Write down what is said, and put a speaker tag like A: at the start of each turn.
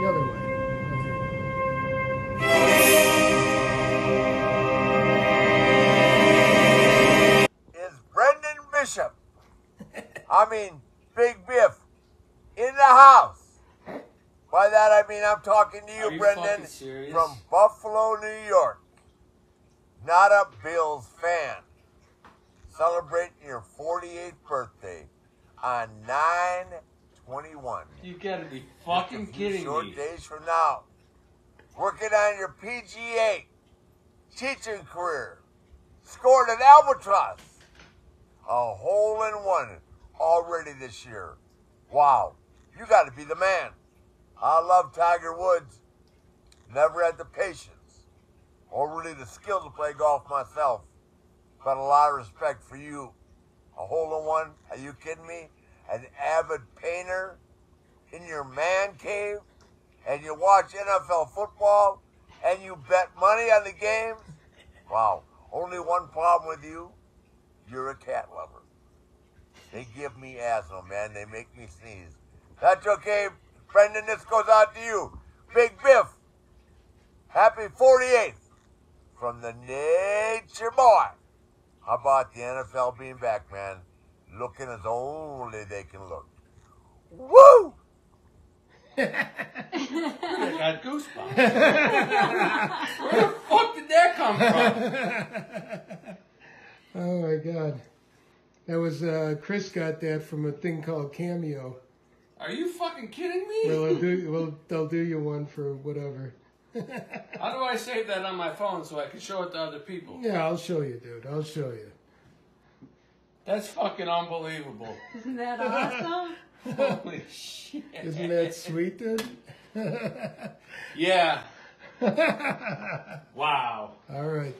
A: the other way. Is Brendan Bishop, I mean Big Biff, in the house? By that I mean I'm talking to you,
B: you
A: Brendan, from Buffalo, New York. Not a Bills fan. Celebrating your 48th birthday on 9 921.
B: You gotta be fucking
A: Just a few
B: kidding
A: short
B: me.
A: Short days from now. Working on your PGA teaching career. Scored an albatross. A hole in one already this year. Wow. You got to be the man. I love Tiger Woods. Never had the patience or really the skill to play golf myself. But a lot of respect for you. A hole in one? Are you kidding me? An avid painter in your man cave and you watch NFL football and you bet money on the games? Wow. Only one problem with you. You're a cat lover. They give me asthma, man. They make me sneeze. That's okay, Brendan. This goes out to you. Big Biff. Happy 48th from the Nature Boy. How about the NFL being back, man? Looking as only they can look. Woo!
B: I got goosebumps. Where the fuck did that come from?
C: Oh my god. That was uh, Chris got that from a thing called Cameo.
B: Are you fucking kidding me?
C: Well, they'll do well, they'll do you one for whatever.
B: How do I save that on my phone so I can show it to other people?
C: Yeah, I'll show you, dude. I'll show you.
B: That's fucking unbelievable.
D: Isn't that awesome?
B: Holy shit.
C: Isn't that sweet, dude?
B: Yeah. Wow.
C: All right, dude.